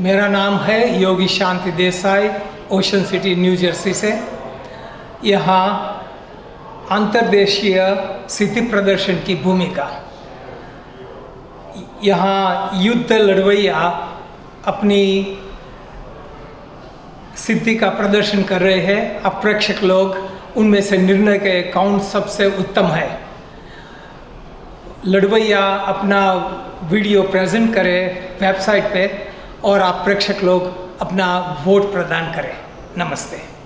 मेरा नाम है Yogi Shanti Desai, Ocean City, New Jersey से। यहाँ अंतर्देशीय सिद्धि प्रदर्शन की भूमिका। यहाँ युद्ध लड़वैया अपनी सिद्धि का प्रदर्शन कर रहे हैं। अब प्रेक्षक लोग, उनमें से निर्णय के कौन सबसे उत्तम है। लड़वैया अपना वीडियो प्रेजेंट करे वेबसाइट पे। और आप प्रेक्षक लोग अपना वोट प्रदान करें। नमस्ते।